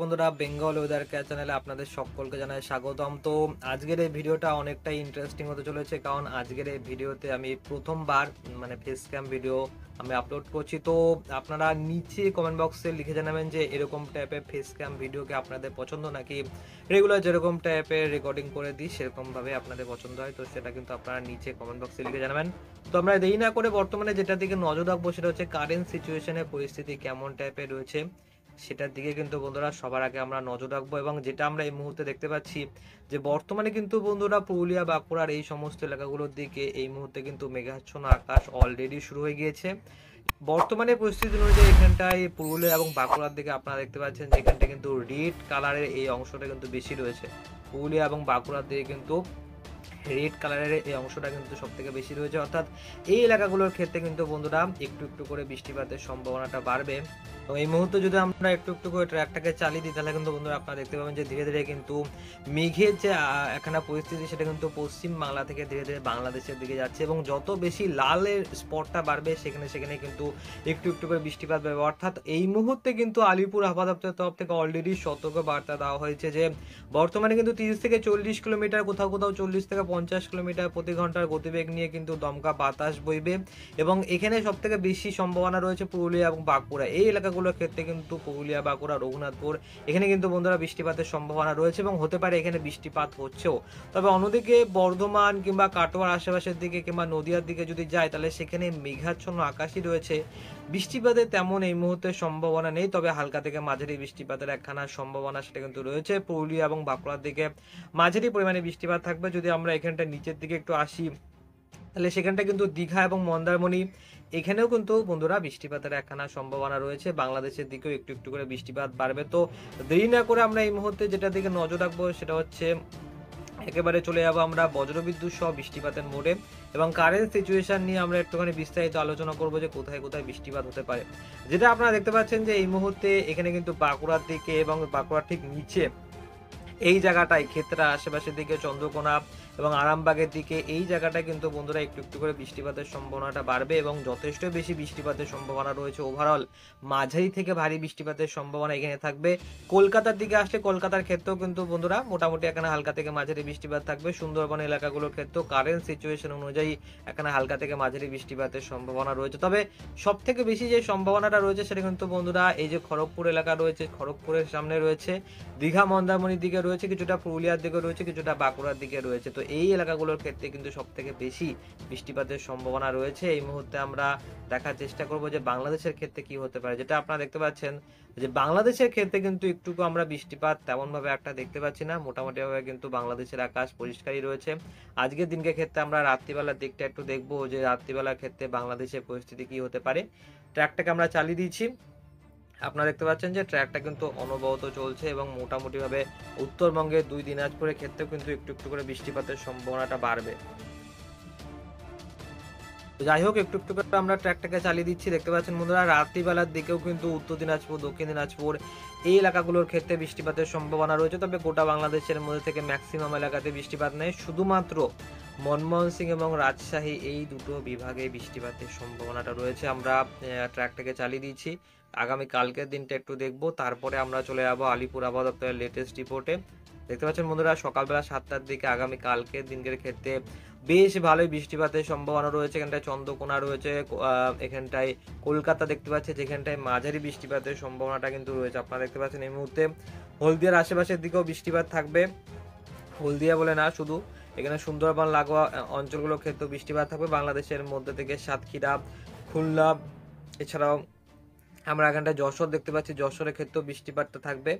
বন্ধুরা Bengal weather care চ্যানেলে আপনাদের সকলকে জানাই স্বাগতম। তো আজকের এই ভিডিওটা অনেকটাই ইন্টারেস্টিং হতে চলেছে, কারণ আজকের এই ভিডিওতে আমি প্রথমবার মানে ফেস ক্যাম ভিডিও আমি আপলোড করছি। তো আপনারা নিচে কমেন্ট বক্সে লিখে জানাবেন যে এরকম টাইপের ফেস ক্যাম ভিডিওকে আপনাদের পছন্দ, নাকি রেগুলার যেরকম টাইপের রেকর্ডিং করে দিই সেরকমভাবে আপনাদের পছন্দ হয়। তো সেটা কিন্তু আপনারা নিচে কমেন্ট বক্সে লিখে জানাবেন। তো আমরা দেরি না করে বর্তমানে যেটা দিকে নজর রাখব, সেটা হচ্ছে কারেন্ট সিচুয়েশনের পরিস্থিতি কেমন টাইপের রয়েছে। সেটার দিকে কিন্তু বন্ধুরা সবার আগে আমরা নজর রাখব এবং যেটা আমরা এই মুহূর্তে দেখতে পাচ্ছি যে বর্তমানে কিন্তু বন্ধুরা পুরুলিয়া, বাঁকুড়ার এই সমস্ত এলাকাগুলোর দিকে এই মুহূর্তে কিন্তু মেঘাচ্ছন্ন আকাশ অলরেডি শুরু হয়ে গিয়েছে। বর্তমানে পরিস্থিতি অনুযায়ী এখানটায় পুরুলিয়া এবং বাঁকুড়ার দিকে আপনারা দেখতে পাচ্ছেন যে এখানটা কিন্তু রেড কালারের এই অংশটা কিন্তু বেশি রয়েছে। পুরুলিয়া এবং বাঁকুড়ার দিকে কিন্তু রেড কালারের এই অংশটা কিন্তু সব থেকে বেশি রয়েছে। অর্থাৎ এই এলাকাগুলোর ক্ষেত্রে কিন্তু বন্ধুরা একটু একটু করে বৃষ্টিপাতের সম্ভাবনাটা বাড়বে। তো এই মুহূর্তে যদি আমরা একটু একটু করে ট্র্যাকটাকে চালিয়ে দিই তাহলে কিন্তু বন্ধুরা আপনারা দেখতে পাবেন যে ধীরে ধীরে কিন্তু মেঘের যে আহ, একখানা পরিস্থিতি সেটা কিন্তু পশ্চিম বাংলা থেকে ধীরে ধীরে বাংলাদেশের দিকে যাচ্ছে এবং যত বেশি লালের স্পটটা বাড়বে সেখানে সেখানে কিন্তু একটু একটু করে বৃষ্টিপাত বাড়বে। অর্থাৎ এই মুহূর্তে কিন্তু আলিপুর আবহাওয়া তরফ থেকে অলরেডি সতর্ক বার্তা দেওয়া হয়েছে যে বর্তমানে কিন্তু তিরিশ থেকে চল্লিশ কিলোমিটার কোথাও কোথাও চল্লিশ থেকে পঞ্চাশ কিলোমিটার প্রতি ঘণ্টার গতিবেগ নিয়ে কিন্তু দমকা বাতাস বইবে এবং এখানে সব থেকে বেশি সম্ভাবনা রয়েছে পুরুলিয়া এবং বাঁকুড়া। এই এলাকাগুলোর ক্ষেত্রে কিন্তু পুরুলিয়া, বাঁকুড়া, রঘুনাথপুর, এখানে কিন্তু বন্ধুরা বৃষ্টিপাতের সম্ভাবনা রয়েছে এবং হতে পারে এখানে বৃষ্টিপাত হচ্ছেও। তবে অন্যদিকে বর্ধমান কিংবা কাটোয়ার আশেপাশের দিকে কিংবা নদিয়ার দিকে যদি যায় তাহলে সেখানে মেঘাচ্ছন্ন আকাশই রয়েছে। বৃষ্টিপাতের তেমন এই মুহূর্তে সম্ভাবনা নেই, তবে হালকা থেকে মাঝারি বৃষ্টিপাতের একখানা সম্ভাবনা সেটা কিন্তু রয়েছে পুরুলিয়া এবং বাঁকুড়ার দিকে। মাঝারি পরিমাণে বৃষ্টিপাত থাকবে। যদি আমরা এখানটা নিচের দিকে একটু আসি তাহলে সেখানটা কিন্তু দীঘা এবং মন্দারমণি, এখানেও কিন্তু বন্ধুরা বৃষ্টিপাতের একখানা সম্ভাবনা রয়েছে। বাংলাদেশের দিকেও একটু একটু করে বৃষ্টিপাত বাড়বে। তো দেরি না করে আমরা এই মুহূর্তে যেটা দিকে নজর রাখব সেটা হচ্ছে, একেবারে চলে যাব আমরা বজ্রবিদ্যুৎ সহ বৃষ্টিপাতের মোড়ে এবং কারেন্ট সিচুয়েশন নিয়ে আমরা একটুখানি বিস্তারিত আলোচনা করব যে কোথায় কোথায় বৃষ্টিপাত হতে পারে। যেটা আপনারা দেখতে পাচ্ছেন যে এই মুহূর্তে এখানে কিন্তু বাঁকুড়ার দিকে এবং বাঁকুড়ার ঠিক নিচে এই জায়গাটায় ক্ষেত্রা, আশেপাশের দিকে চন্দ্রকোনা এবং আরামবাগের দিকে এই জায়গাটা কিন্তু বন্ধুরা একটু একটু করে বৃষ্টিপাতের সম্ভাবনাটা বাড়বে এবং যথেষ্ট বেশি বৃষ্টিপাতের সম্ভাবনা রয়েছে ওভারঅল মাঝারি থেকে ভারী বৃষ্টিপাতের সম্ভাবনা এখানে থাকবে। কলকাতার দিকে আসলে কলকাতার ক্ষেত্রেও কিন্তু বন্ধুরা মোটামুটি এখানে হালকা থেকে মাঝারি বৃষ্টিপাত থাকবে। সুন্দরবন এলাকাগুলোর ক্ষেত্রেও কারেন্ট সিচুয়েশন অনুযায়ী এখানে হালকা থেকে মাঝারি বৃষ্টিপাতের সম্ভাবনা রয়েছে। তবে সব থেকে বেশি যে সম্ভাবনাটা রয়েছে সেটা কিন্তু বন্ধুরা এই যে খড়গপুর এলাকা রয়েছে, খড়গপুরের সামনে রয়েছে। দীঘা, মন্দারমণির দিকে রয়েছে, কিছুটা পুরুলিয়ার দিকে রয়েছে, কিছুটা বাঁকুড়ার দিকে রয়েছে। তো এই এলাকাগুলোর ক্ষেত্রে কিন্তু সব থেকে বেশি বৃষ্টিপাতের সম্ভাবনা রয়েছে। এই মুহূর্তে আমরা দেখার চেষ্টা করব যে বাংলাদেশের ক্ষেত্রে কি হতে পারে। যেটা আপনারা দেখতে পাচ্ছেন যে বাংলাদেশের ক্ষেত্রে কিন্তু একটুকু আমরা বৃষ্টিপাত তেমনভাবে একটা দেখতে পাচ্ছি না। মোটামুটিভাবে কিন্তু বাংলাদেশের আকাশ পরিষ্কারই রয়েছে। আজকের দিনকে ক্ষেত্রে আমরা রাত্রিবেলার দিকটা একটু দেখব যে রাত্রিবেলার ক্ষেত্রে বাংলাদেশের পরিস্থিতি কি হতে পারে। ট্র্যাকটাকে আমরা চালিয়ে দিয়েছি আপনারা দেখতে পাচ্ছেন যে ট্র্যাকটা কিন্তু অনবহত চলছে এবং মোটামুটিভাবে উত্তরবঙ্গে দুই দিনাজপুরের ক্ষেত্রেও কিন্তু একটু একটু করে বৃষ্টিপাতের সম্ভাবনাটা বাড়বে। তো যাই হোক, একটু একটু করে আমরা ট্র্যাকটাকে চালিয়ে দিচ্ছি। দেখতে পাচ্ছেন বন্ধুরা, রাত্রিবেলার দিকেও কিন্তু উত্তর দিনাজপুর, দক্ষিণ দিনাজপুর এই এলাকাগুলোর ক্ষেত্রে বৃষ্টিপাতের সম্ভাবনা রয়েছে। তবে গোটা বাংলাদেশের মধ্যে থেকে ম্যাক্সিমাম এলাকাতে বৃষ্টিপাত নেই। শুধুমাত্র মনমোহন সিং এবং রাজশাহী এই দুটো বিভাগে বৃষ্টিপাতের সম্ভাবনাটা রয়েছে। আমরা ট্র্যাকটাকে চালিয়ে দিচ্ছি। আগামী কালকের দিনটা একটু দেখব। তারপরে আমরা চলে যাব আলিপুর আবহাওয়া দপ্তরের লেটেস্ট রিপোর্টে দেখতে পাচ্ছেন বন্ধুরা, সকালবেলা সাতটার দিকে আগামী কালকের দিনের ক্ষেত্রে বেশ ভালোই বৃষ্টিপাতের সম্ভাবনা রয়েছে, এখানটায় চন্দ্রকোনা রয়েছে এখানটায় কলকাতা দেখতে পাচ্ছি, যেখানটায় মাঝারি বৃষ্টিপাতের সম্ভাবনাটা কিন্তু রয়েছে, আপনারা দেখতে পাচ্ছেন এই মুহূর্তে। হলদিয়ার আশেপাশের দিকেও বৃষ্টিপাত থাকবে। হলদিয়া বলে না, শুধু এখানে সুন্দরবন, লাগোয়া অঞ্চলগুলোর ক্ষেত্রেও বৃষ্টিপাত থাকবে। বাংলাদেশের মধ্যে থেকে সাতক্ষীরা, খুলনা, এছাড়াও আমরা এখানটা যশোর দেখতে পাচ্ছি। যশোরের ক্ষেত্রেও বৃষ্টিপাতটা থাকবে।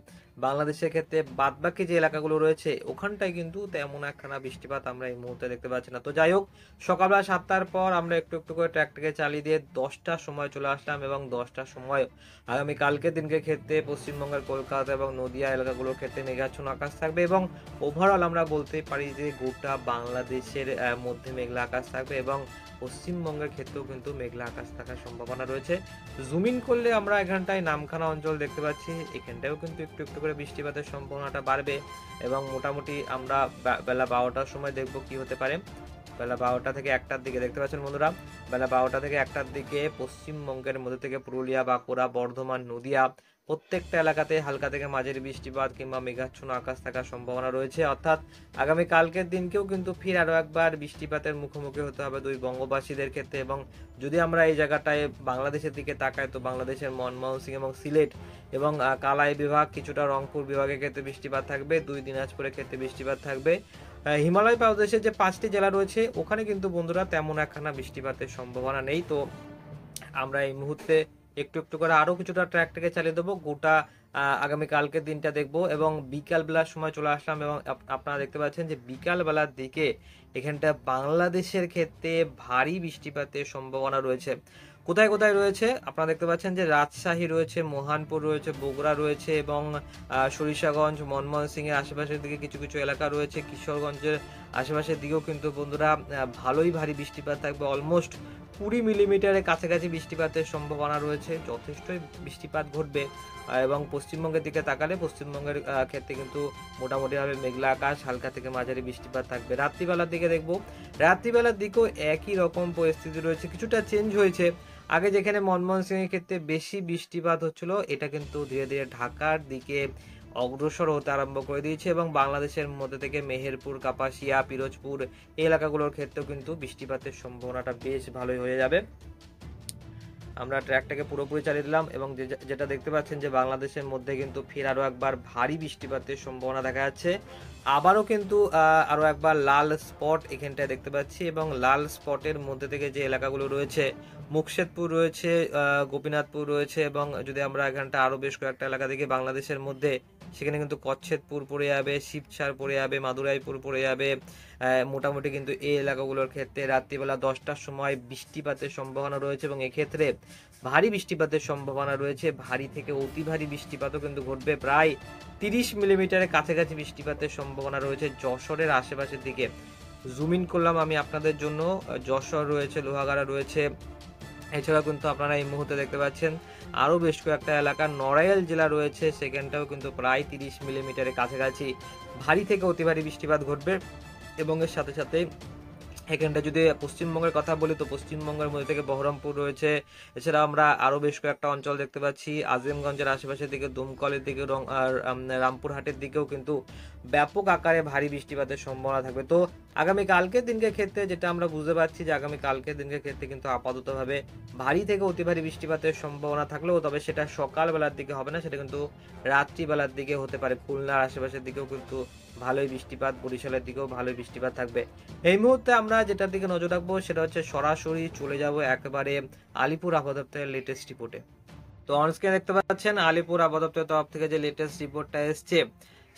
বাংলাদেশের ক্ষেত্রে বাদবাকি যে এলাকাগুলো রয়েছে, ওখানটায় কিন্তু তেমন একখানা বৃষ্টিপাত আমরা এই মুহূর্তে দেখতে পাচ্ছি না। তো যাই হোক, সকালবেলা সাতটার পর আমরা একটু একটু করে ট্র্যাকটাকে চালিয়ে দিয়ে দশটার সময় চলে আসলাম এবং দশটার সময় আগামী কালকের দিনকে ক্ষেত্রে পশ্চিমবঙ্গের কলকাতা এবং নদিয়া এলাকাগুলোর ক্ষেত্রে মেঘাচ্ছন্ন আকাশ থাকবে এবং ওভারঅল আমরা বলতে পারি যে গোটা বাংলাদেশের মধ্যে মেঘলা আকাশ থাকবে এবং পশ্চিমবঙ্গের ক্ষেত্রেও কিন্তু মেঘলা আকাশ থাকার সম্ভাবনা রয়েছে। জুম ইন করলে আমরা এখানটায় নামখানা অঞ্চল দেখতে পাচ্ছি। এখানটাও কিন্তু একটু একটু করে বৃষ্টিপাতের সম্ভাবনাটা বাড়বে এবং মোটামুটি আমরা বেলা বারোটার সময় দেখব কি হতে পারে। বেলা বারোটা থেকে একটার দিকে দেখতে পাচ্ছেন বন্ধুরা। বেলা বারোটা থেকে একটার দিকে পশ্চিমবঙ্গের মধ্যে থেকে পুরুলিয়া, বাঁকুড়া, বর্ধমান, নদিয়া প্রত্যেকটা এলাকাতে হালকা থেকে মাঝারি বৃষ্টিপাত কিংবা মেঘাচ্ছন্ন আকাশ থাকার সম্ভাবনা রয়েছে। অর্থাৎ আগামী কালকের দিনকেও কিন্তু ফির আরও একবার বৃষ্টিপাতের মুখোমুখি হতে হবে দুই বঙ্গবাসীদের ক্ষেত্রে এবং যদি আমরা এই জায়গাটায় বাংলাদেশের দিকে তাকাই তো বাংলাদেশের মনমোহন সিং এবং সিলেট এবং কালাই বিভাগ কিছুটা রংপুর বিভাগের ক্ষেত্রে বৃষ্টিপাত থাকবে, দুই দিনাজপুরের ক্ষেত্রে বৃষ্টিপাত থাকবে। হিমালয় প্রদেশের যে পাঁচটি জেলা রয়েছে, ওখানে কিন্তু বন্ধুরা তেমন একখানা বৃষ্টিপাতের সম্ভাবনা নেই। তো আমরা এই মুহূর্তে একটু একটু করে আরও কিছুটা ট্র্যাকটাকে চালিয়ে দেবো। গোটা আগামীকালকের আগামী কালকের দিনটা দেখব এবং বিকালবেলার সময় চলে আসলাম এবং আপনারা দেখতে পাচ্ছেন যে বিকালবেলার দিকে এখানটা বাংলাদেশের ক্ষেত্রে ভারী বৃষ্টিপাতের সম্ভাবনা রয়েছে। কোথায় কোথায় রয়েছে? আপনারা দেখতে পাচ্ছেন যে রাজশাহী রয়েছে, মোহানপুর রয়েছে, বগুড়া রয়েছে এবং সরিষাগঞ্জ, মনমোহন সিং এর আশেপাশের দিকে কিছু কিছু এলাকা রয়েছে। কিশোরগঞ্জের আশেপাশের দিকেও কিন্তু বন্ধুরা ভালোই ভারী বৃষ্টিপাত থাকবে। অলমোস্ট কুড়ি মিলিমিটারের কাছাকাছি বৃষ্টিপাতের সম্ভাবনা রয়েছে। যথেষ্টই বৃষ্টিপাত ঘটবে। এবং পশ্চিমবঙ্গের দিকে তাকালে পশ্চিমবঙ্গের ক্ষেত্রে কিন্তু মোটামুটিভাবে মেঘলা আকাশ, হালকা থেকে মাঝারি বৃষ্টিপাত থাকবে। রাত্রিবেলার দিকে দেখব। রাত্রিবেলার দিকেও একই রকম পরিস্থিতি রয়েছে। কিছুটা চেঞ্জ হয়েছে। আগে যেখানে মনমোহন সিংয়ের ক্ষেত্রে বেশি বৃষ্টিপাত হচ্ছিল, এটা কিন্তু ধীরে ধীরে ঢাকার দিকে অগ্রসর হতে আরম্ভ করে দিয়েছে এবং বাংলাদেশের মধ্যে থেকে মেহেরপুর, কাপাসিয়া, পিরোজপুর এই এলাকাগুলোর ক্ষেত্রেও কিন্তু বৃষ্টিপাতের সম্ভাবনাটা বেশ ভালোই হয়ে যাবে। আমরা ট্র্যাকটাকে পুরোপুরি চালিয়ে দিলাম এবং যেটা দেখতে পাচ্ছেন যে বাংলাদেশের মধ্যে কিন্তু ফের আরও একবার ভারী বৃষ্টিপাতের সম্ভাবনা দেখা যাচ্ছে। আবারও কিন্তু আরও একবার লাল স্পট এখানটায় দেখতে পাচ্ছি এবং লাল স্পটের মধ্যে থেকে যে এলাকাগুলো রয়েছে, মুকশেদপুর রয়েছে গোপীনাথপুর রয়েছে এবং যদি আমরা এখানটা আরও বেশ কয়েকটা এলাকা দেখি, বাংলাদেশের মধ্যে সেখানে কিন্তু কচ্ছেদপুর পড়ে যাবে শিবছাড় পড়ে যাবে, মাদুরাইপুর পড়ে যাবে। মোটামুটি কিন্তু এই এলাকাগুলোর ক্ষেত্রে রাত্রিবেলা দশটার সময় বৃষ্টিপাতের সম্ভাবনা রয়েছে এবং এক্ষেত্রে ভারী বৃষ্টিপাতের সম্ভাবনা রয়েছে। ভারী থেকে অতি ভারী বৃষ্টিপাতও কিন্তু ঘটবে। প্রায় তিরিশ মিলিমিটারের কাছাকাছি বৃষ্টিপাতের সম্ভাবনা রয়েছে যশোরের আশেপাশের দিকে। জুম ইন করলাম আমি আপনাদের জন্য। যশোর রয়েছে, লোহাগাড়া রয়েছে। এছাড়াও কিন্তু আপনারা এই মুহূর্তে দেখতে পাচ্ছেন আরও বেশ কয়েকটা এলাকা নড়াইল জেলা রয়েছে, সেখানটাও কিন্তু প্রায় তিরিশ মিলিমিটারের কাছাকাছি। ভারী থেকে অতি ভারী বৃষ্টিপাত ঘটবে এবং এর সাথে সাথে এখানটা যদি পশ্চিমবঙ্গের কথা বলি, তো পশ্চিমবঙ্গের মধ্যে থেকে বহরমপুর রয়েছে। এছাড়া আমরা আরও বেশ কয়েকটা অঞ্চল দেখতে পাচ্ছি। আজিমগঞ্জের আশেপাশের দিকে, দুমকলের দিকে, রং আর রামপুরহাটের দিকেও কিন্তু ব্যাপক আকারে ভারী বৃষ্টিপাতের সম্ভাবনা থাকবে। তো আগামী কালকের দিনকে ক্ষেত্রে যেটা আমরা বুঝতে পারছি যে আগামী কালকের দিনকে ক্ষেত্রে কিন্তু আপাততভাবে ভারী থেকে অতি ভারী বৃষ্টিপাতের সম্ভাবনা থাকলেও, তবে সেটা সকালবেলার দিকে হবে না, সেটা কিন্তু রাত্রিবেলার দিকে হতে পারে। খুলনার আশেপাশের দিকেও কিন্তু ভালোই বৃষ্টিপাত, বরিশালের দিকেও ভালোই বৃষ্টিপাত থাকবে। এই মুহূর্তে আমরা যেটার দিকে নজর রাখব সেটা হচ্ছে সরাসরি চলে যাব একেবারে আলিপুর আবহাওয়া লেটেস্ট রিপোর্টে তো অনস্ক্রিনে দেখতে পাচ্ছেন, আলিপুর আবহাওয়া তরফ থেকে যে লেটেস্ট রিপোর্টটা এসছে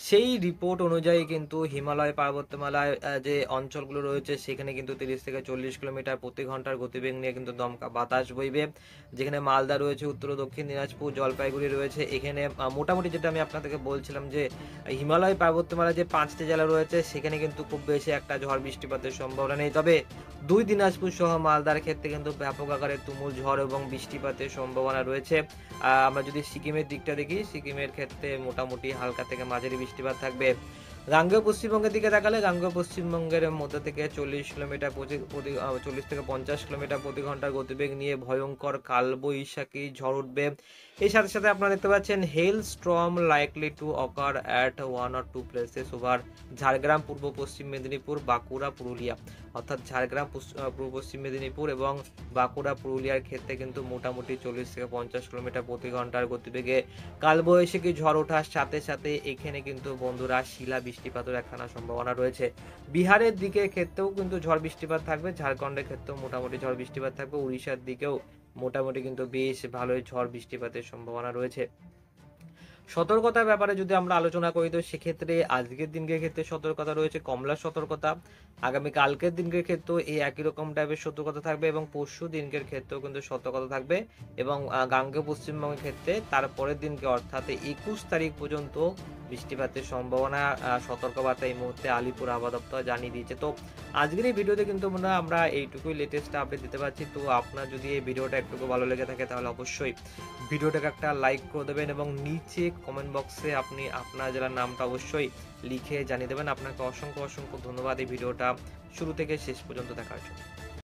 সেই রিপোর্ট অনুযায়ী কিন্তু হিমালয় পার্বত্যমালায় যে অঞ্চলগুলো রয়েছে, সেখানে কিন্তু তিরিশ থেকে চল্লিশ কিলোমিটার প্রতি ঘণ্টার গতিবেগ নিয়ে কিন্তু দমকা বাতাস বইবে। যেখানে মালদা রয়েছে, উত্তর দক্ষিণ দিনাজপুর, জলপাইগুড়ি রয়েছে, এখানে মোটামুটি যেটা আমি আপনাদেরকে বলছিলাম যে, হিমালয় পার্বত্যমালায় যে পাঁচটি জেলা রয়েছে, সেখানে কিন্তু খুব বেশি একটা ঝড় বৃষ্টিপাতের সম্ভাবনা নেই। তবে দুই দিনাজপুর সহ মালদার ক্ষেত্রে কিন্তু ব্যাপক আকারে তুমুল ঝড় এবং বৃষ্টিপাতের সম্ভাবনা রয়েছে। আমরা যদি সিকিমের দিকটা দেখি, সিকিমের ক্ষেত্রে মোটামুটি হালকা থেকে মাঝারি বৃষ্টিপাত থাকবে। গাঙ্গেয় পশ্চিমবঙ্গের দিকে তাকালে গাঙ্গেয় পশ্চিমবঙ্গের মধ্যে থেকে চল্লিশ কিলোমিটার প্রতি- চল্লিশ থেকে পঞ্চাশ কিলোমিটার প্রতি ঘণ্টার গতিবেগ নিয়ে ভয়ঙ্কর কালবৈশাখী ঝড় উঠবে। এর সাথে সাথে আপনারা দেখতে পাচ্ছেন hailstorm likely to occur at one or two places over Jhargram, Purba Paschim, Medinipur, Bankura, Purulia. অর্থাৎ ঝাড়গ্রাম পূর্ব পশ্চিম মেদিনীপুর এবং বাঁকুড়া, পুরুলিয়ার ক্ষেত্রে কিন্তু মোটামুটি চল্লিশ থেকে পঞ্চাশ কিলোমিটার প্রতি ঘণ্টার গতিবেগে কালবৈশাখী ঝড় ওঠার সাথে সাথে এখানে কিন্তু বন্ধুরা শিলা বৃষ্টিপাতের একখানা সম্ভাবনা রয়েছে। বিহারের দিকে ক্ষেত্রেও কিন্তু ঝড় বৃষ্টিপাত থাকবে, ঝাড়খণ্ডের ক্ষেত্রেও মোটামুটি ঝড় বৃষ্টিপাত থাকবে, উড়িষ্যার দিকেও মোটামুটি কিন্তু বেশ ভালোই ঝড় বৃষ্টিপাতের সম্ভাবনা রয়েছে। সতর্কতার ব্যাপারে যদি আমরা আলোচনা করি, তো সেক্ষেত্রে আজকের দিনকে ক্ষেত্রে সতর্কতা রয়েছে কমলা সতর্কতা। আগামী কালকের দিনকের ক্ষেত্রেও এই একই রকম টাইপের সতর্কতা থাকবে এবং পরশু দিনকের ক্ষেত্রেও কিন্তু সতর্কতা থাকবে এবং গাঙ্গে পশ্চিমবঙ্গের ক্ষেত্রে তারপরের দিনকে অর্থাৎ একুশ তারিখ পর্যন্ত বৃষ্টিপাতের সম্ভাবনা সতর্কবার্তা এই মুহূর্তে আলিপুর আবহাওয়া দপ্তর জানিয়ে দিয়েছে। তো আজকের এই ভিডিওতে কিন্তু আমরা আমরা এইটুকুই লেটেস্ট আপডেট দিতে পারছি। তো আপনার যদি এই ভিডিওটা একটুকু ভালো লেগে থাকে, তাহলে অবশ্যই ভিডিওটাকে একটা লাইক করে দেবেন এবং নিচে কমেন্ট বক্সে আপনি আপনার জেলার নামটা অবশ্যই লিখে জানিয়ে দেবেন। আপনাকে অসংখ্য অসংখ্য ধন্যবাদ এই ভিডিওটা শুরু থেকে শেষ পর্যন্ত দেখার জন্য।